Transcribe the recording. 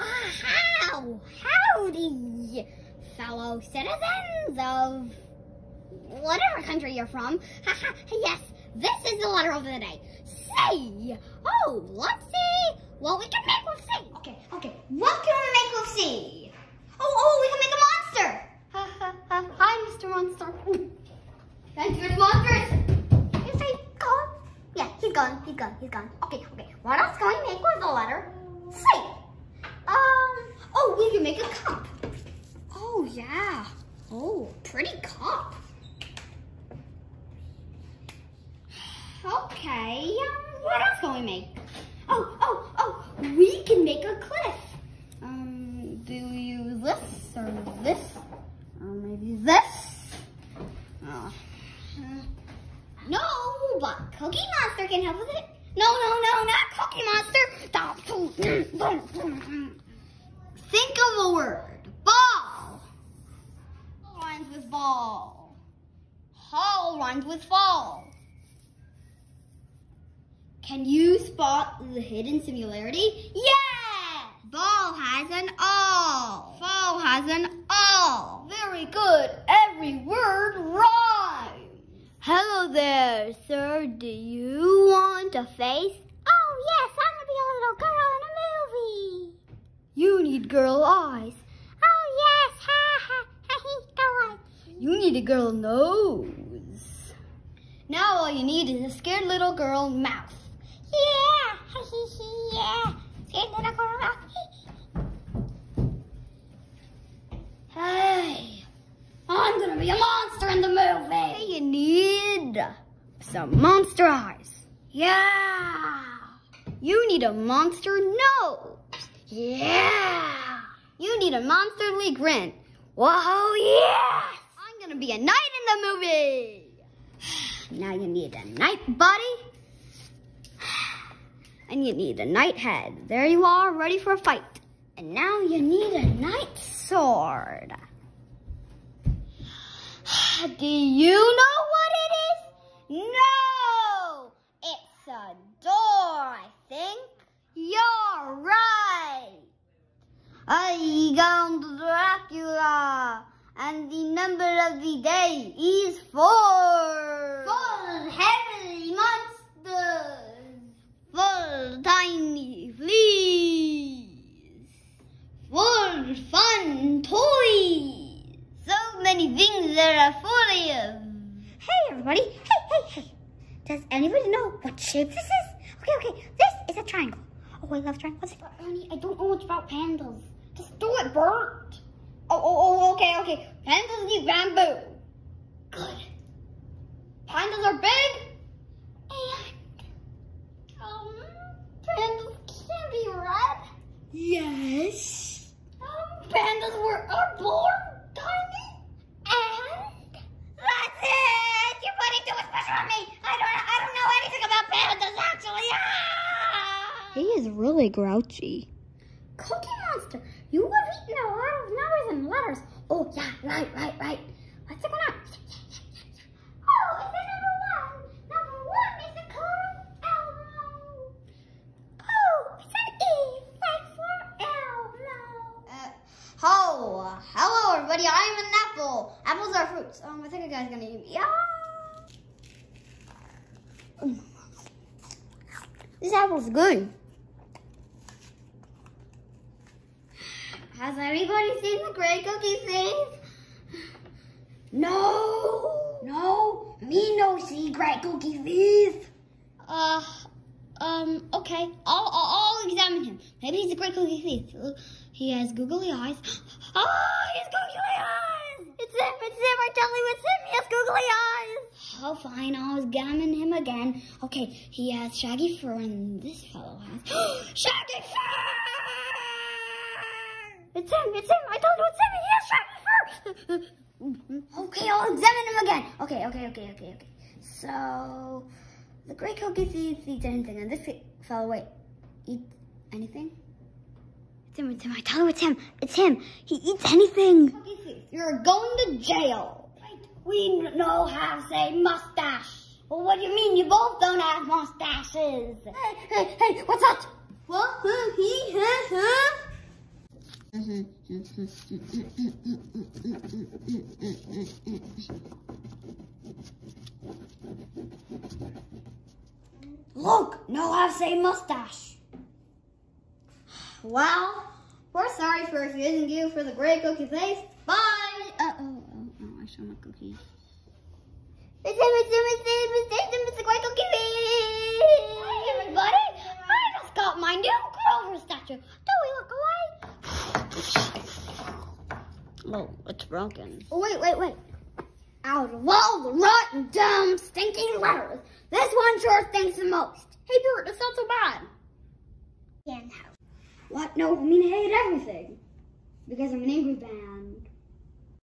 How? Howdy, fellow citizens of whatever country you're from. yes, this is the letter of the day. C. Oh, let's see what we can make with C. Okay, okay. What can we make with C? Oh, oh, we can make a monster. Ha, ha, ha. Hi, Mr. Monster. Thank you, monsters. Is he gone? Yeah, he's gone. He's gone. He's gone. Okay, okay. What else can we make with the letter C? Oh, we can make a cup. Oh, yeah. Oh, pretty cup. Okay, um, what else can we make? Oh, oh, oh, we can make a cliff. Um, do we use this or this? Or maybe this? Oh. uh, No, but Cookie Monster can help with it. No, no, no, not Cookie Monster. Think of a word. Ball. Rhymes with ball. Hall rhymes with fall. Can you spot the hidden similarity? Yeah! Ball has an all. Fall has an all. Very good. Every word rhymes. Hello there, sir. Do you want a face? Oh, yes, I'm going to be a little girl in a movie. You need girl eyes. Oh, yes, ha, ha, ha, go on. You need a girl nose. Now all you need is a scared little girl mouth. Yeah, yeah, scared little girl mouth. Hey, I'm gonna be a monster in the movie. You need some monster eyes. Yeah, You need a monster nose. Yeah. You need a monsterly grin. Whoa, yes! I'm gonna be a knight in the movie. Now you need a knight body. And you need a knight head. There you are, ready for a fight. And now you need a knight sword. Do you know what it is? No! It's a door, I think. You're right. Count Dracula, and the number of the day is four. Full heavy monsters. Full tiny fleas. Full fun toys. So many things that are full of. Hey, everybody. Hey, hey, hey. Does anybody know what shape this is? Okay, okay. This is a triangle. Oh, I love triangles. But, Ernie, I don't know much about pandas. Just do it, Bert. Oh, oh, oh, okay, okay. Pandas need bamboo. Good. Pandas are big. And, um, pandas can be red. Yes. Um, pandas were are born tiny. And that's it. You're putting too much pressure on me. I don't, I don't know anything about pandas actually. Ah! He is really grouchy. Cookie Monster, you have eaten a lot of numbers and letters. Oh, yeah, right, right, right. What's it going on? Oh, it's a number one. Number one is the color Elmo. Oh, it's an E, like for Elmo. Uh, oh, hello everybody. I'm an apple. Apples are fruits. Um, I think a guy's gonna eat me. Yeah. This apple's good. Has anybody seen the gray cookie thief? No, no, me no see gray cookie thief. Uh, um, okay. I'll, I'll, I'll examine him. Maybe he's a great cookie thief. He has googly eyes. Oh, his googly eyes! It's him, it's him, I tell you it's him, he has googly eyes! Oh, fine. I'll examine him again. Okay, he has shaggy fur, and this fellow has Shaggy fur! It's him, it's him, I told you it's him, he has shaggy fur! Okay, I'll examine him again. Okay, okay, okay, okay, okay. So, the great cookie thief eats anything, and this fellow, wait, eats anything? It's him, it's him. I tell you it's him. It's him. He eats anything. You're going to jail. Right, we know how to say mustache. Well, what do you mean? You both don't have mustaches. Hey, hey, hey, what's that? What? Huh? He? Huh? Huh? Look, no I have same mustache. Well, we're sorry for refusing you for the great cookie face. Bye. Uh oh, oh, oh, I saw my cookies. It's him, it's him, it's him, it's him, it's the great cookie face. Hi, everybody. I just got my new Grover statue. Do we? Oh, it's broken. Oh, wait, wait, wait. Out of all the rotten, dumb, stinking letters, this one sure stinks the most. Hey, Bert, it's not so bad. Yeah, no. What? No, I mean I hate everything. Because I'm an angry man.